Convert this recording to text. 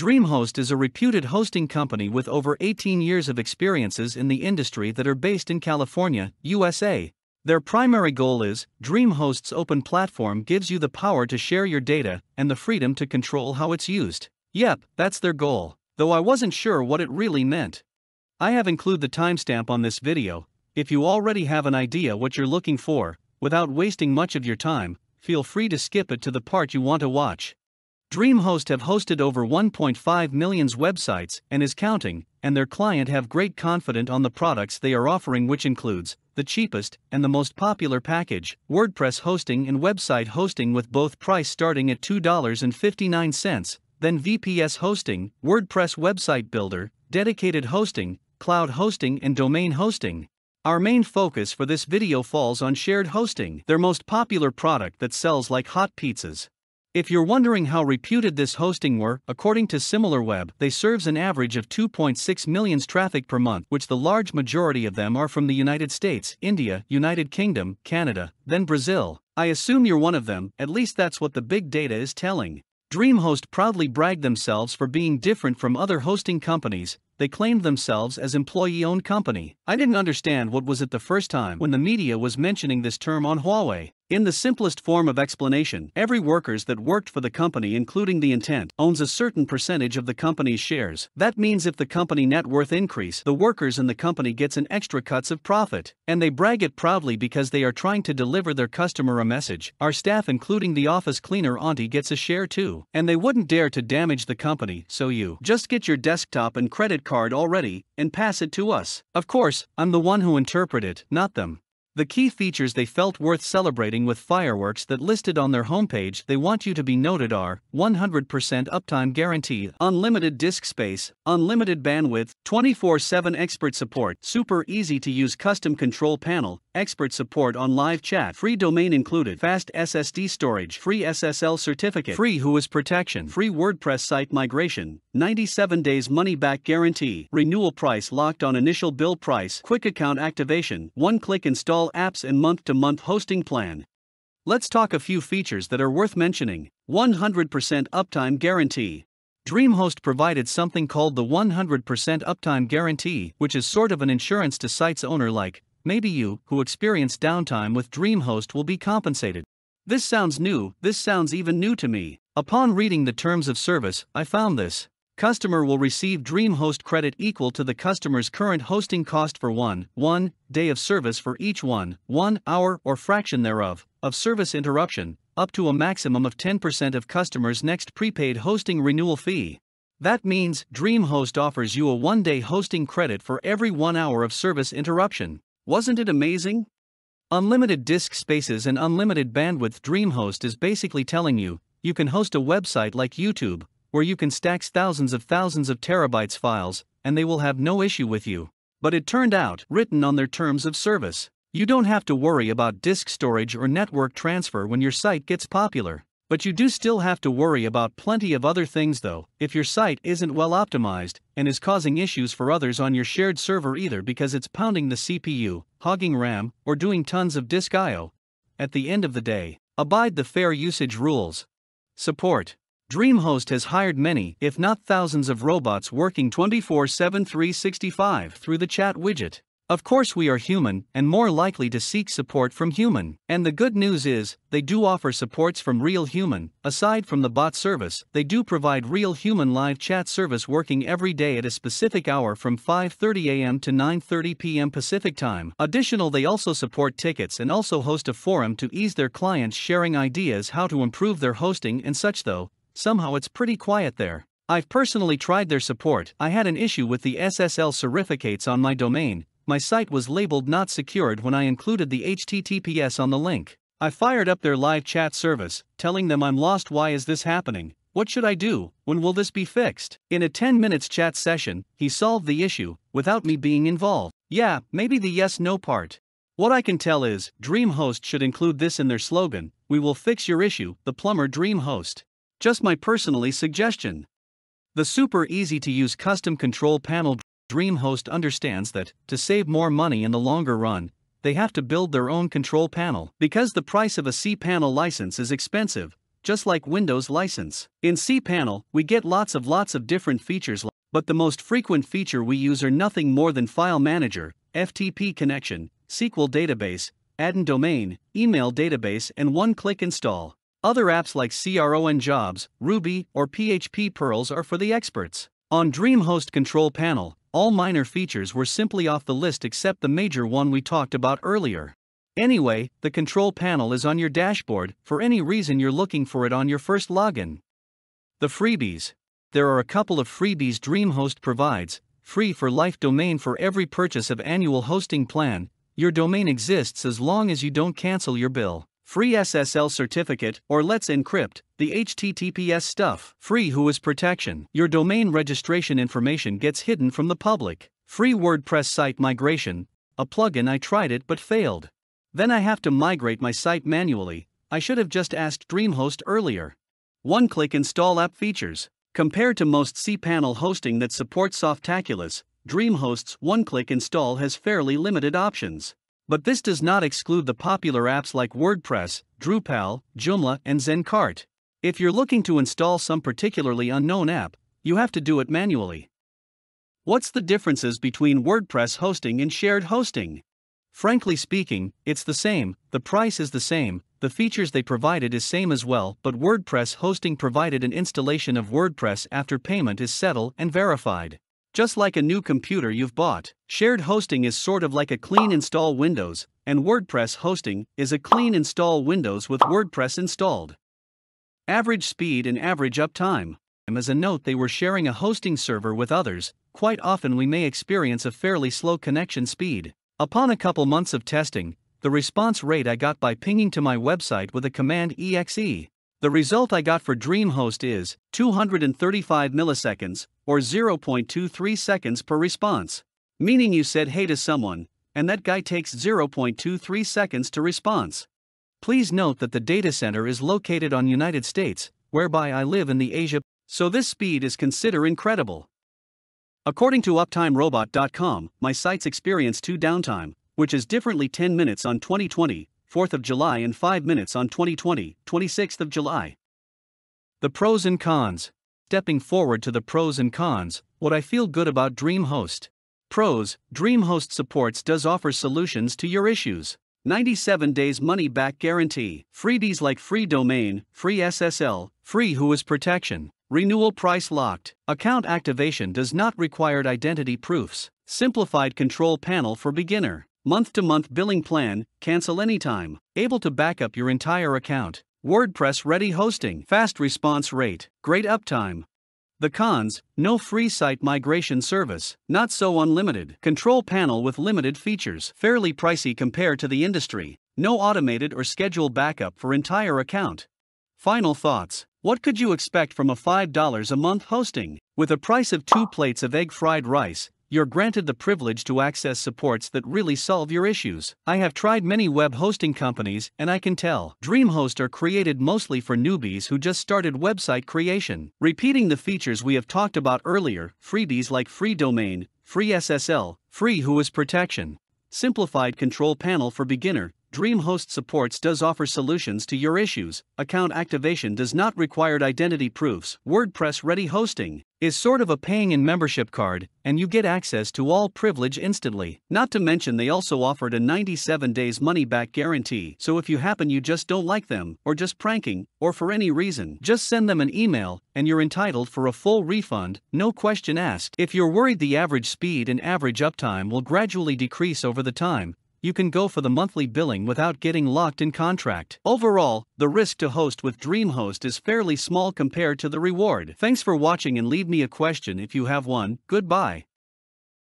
DreamHost is a reputed hosting company with over 18 years of experiences in the industry that are based in California, USA. Their primary goal is DreamHost's open platform gives you the power to share your data and the freedom to control how it's used. Yep, that's their goal, though I wasn't sure what it really meant. I have included the timestamp on this video. If you already have an idea what you're looking for, without wasting much of your time, feel free to skip it to the part you want to watch. DreamHost have hosted over 1.5 millions websites and is counting, and their client have great confidence on the products they are offering which includes the cheapest and the most popular package, WordPress hosting and website hosting with both price starting at $2.59, then VPS hosting, WordPress website builder, dedicated hosting, cloud hosting and domain hosting. Our main focus for this video falls on shared hosting, their most popular product that sells like hot pizzas. If you're wondering how reputed this hosting were, according to SimilarWeb, they serves an average of 2.6 millions traffic per month, which the large majority of them are from the United States, India, United Kingdom, Canada, then Brazil. I assume you're one of them, at least that's what the big data is telling. DreamHost proudly bragged themselves for being different from other hosting companies, they claimed themselves as employee-owned company. I didn't understand what was it the first time when the media was mentioning this term on Huawei. In the simplest form of explanation, every workers that worked for the company including the intent owns a certain percentage of the company's shares. That means if the company net worth increase, the workers in the company gets an extra cuts of profit. And they brag it proudly because they are trying to deliver their customer a message. Our staff including the office cleaner auntie gets a share too. And they wouldn't dare to damage the company, so you just get your desktop and credit card already and pass it to us. Of course, I'm the one who interpret it, not them. The key features they felt worth celebrating with fireworks that listed on their homepage they want you to be noted are 100% uptime guarantee, unlimited disk space, unlimited bandwidth, 24 7 expert support, super easy to use custom control panel, expert support on live chat, free domain included, fast SSD storage, free SSL certificate, free Whois protection, free WordPress site migration, 97 days money back guarantee, renewal price locked on initial bill price, quick account activation, one click install apps and month to month hosting plan. Let's talk a few features that are worth mentioning 100% uptime guarantee. DreamHost provided something called the 100% uptime guarantee, which is sort of an insurance to site's owner like, maybe you, who experience downtime with DreamHost will be compensated. This sounds new, this sounds even new to me. Upon reading the terms of service, I found this. Customer will receive DreamHost credit equal to the customer's current hosting cost for one, 1 day of service for each one, 1 hour or fraction thereof, of service interruption, up to a maximum of 10% of customers' next prepaid hosting renewal fee. That means DreamHost offers you a one day hosting credit for every one hour of service interruption. Wasn't it amazing? Unlimited disk spaces and unlimited bandwidth DreamHost is basically telling you you can host a website like YouTube, where you can stack thousands of thousands of terabytes files, and they will have no issue with you. But it turned out, written on their terms of service, you don't have to worry about disk storage or network transfer when your site gets popular. But you do still have to worry about plenty of other things though, if your site isn't well optimized and is causing issues for others on your shared server either because it's pounding the CPU, hogging RAM, or doing tons of disk I/O. At the end of the day, abide the fair usage rules. Support DreamHost has hired many, if not thousands, of robots working 24 7 365 through the chat widget. Of course, we are human and more likely to seek support from human. And the good news is, they do offer supports from real human. Aside from the bot service, they do provide real human live chat service working every day at a specific hour from 5:30 a.m. to 9:30 p.m. Pacific time. Additional, they also support tickets and also host a forum to ease their clients sharing ideas how to improve their hosting and such though somehow it's pretty quiet there. I've personally tried their support. I had an issue with the SSL certificates on my domain. My site was labeled not secured when I included the HTTPS on the link. I fired up their live chat service, telling them I'm lost. Why is this happening? What should I do? When will this be fixed? In a 10 minutes chat session, he solved the issue without me being involved. Yeah, maybe the yes no part. What I can tell is, DreamHost should include this in their slogan We will fix your issue, the plumber DreamHost. Just my personally suggestion. The super easy to use custom control panel DreamHost understands that, to save more money in the longer run, they have to build their own control panel. Because the price of a cPanel license is expensive, just like Windows license. In cPanel, we get lots of lots of different features, but the most frequent feature we use are nothing more than File Manager, FTP connection, SQL database, admin domain, email database, and one click install. Other apps like CRON Jobs, Ruby, or PHP Pearls are for the experts. On DreamHost Control Panel, all minor features were simply off the list except the major one we talked about earlier. Anyway, the control panel is on your dashboard for any reason you're looking for it on your first login. The freebies. There are a couple of freebies DreamHost provides free for life domain for every purchase of annual hosting plan. Your domain exists as long as you don't cancel your bill. Free SSL certificate or Let's Encrypt, the HTTPS stuff. Free Whois protection. Your domain registration information gets hidden from the public. Free WordPress site migration, a plugin I tried it but failed. Then I have to migrate my site manually. I should have just asked DreamHost earlier. One click install app features. Compared to most cPanel hosting that supports Softaculous, DreamHost's one click install has fairly limited options. But this does not exclude the popular apps like WordPress, Drupal, Joomla, and Zencart. If you're looking to install some particularly unknown app, you have to do it manually. What's the differences between WordPress hosting and shared hosting? Frankly speaking, it's the same, the price is the same, the features they provided is same as well, but WordPress hosting provided an installation of WordPress after payment is settled and verified. Just like a new computer you've bought, shared hosting is sort of like a clean install Windows, and WordPress hosting is a clean install Windows with WordPress installed. Average speed and average uptime. As a note, they were sharing a hosting server with others, quite often we may experience a fairly slow connection speed. Upon a couple months of testing, the response rate I got by pinging to my website with a command exe. The result I got for DreamHost is 235 milliseconds, or 0.23 seconds per response. Meaning you said hey to someone, and that guy takes 0.23 seconds to response. Please note that the data center is located on United States, whereby I live in the Asia, so this speed is considered incredible. According to UptimeRobot.com, my sites experience two downtime, which is differently 10 minutes on 2020, 4th of July and 5 minutes on 2020, 26th of July. The pros and cons. Stepping forward to the pros and cons, what I feel good about DreamHost. Pros DreamHost supports does offer solutions to your issues. 97 days money back guarantee. Freebies like free domain, free SSL, free Whois protection. Renewal price locked. Account activation does not require identity proofs. Simplified control panel for beginner. Month to month billing plan, cancel anytime. Able to back up your entire account. WordPress ready hosting. Fast response rate. Great uptime. The cons no free site migration service, not so unlimited. Control panel with limited features, fairly pricey compared to the industry. No automated or scheduled backup for entire account. Final thoughts What could you expect from a $5 a month hosting? With a price of two plates of egg fried rice, you're granted the privilege to access supports that really solve your issues. I have tried many web hosting companies, and I can tell DreamHost are created mostly for newbies who just started website creation. Repeating the features we have talked about earlier freebies like free domain, free SSL, free Whois protection, simplified control panel for beginner, DreamHost supports does offer solutions to your issues. Account activation does not require identity proofs. WordPress Ready Hosting is sort of a paying in membership card, and you get access to all privilege instantly. Not to mention, they also offered a 97 days money back guarantee. So if you happen you just don't like them, or just pranking, or for any reason, just send them an email, and you're entitled for a full refund, no question asked. If you're worried the average speed and average uptime will gradually decrease over the time, you can go for the monthly billing without getting locked in contract. Overall, the risk to host with DreamHost is fairly small compared to the reward. Thanks for watching and leave me a question if you have one. Goodbye.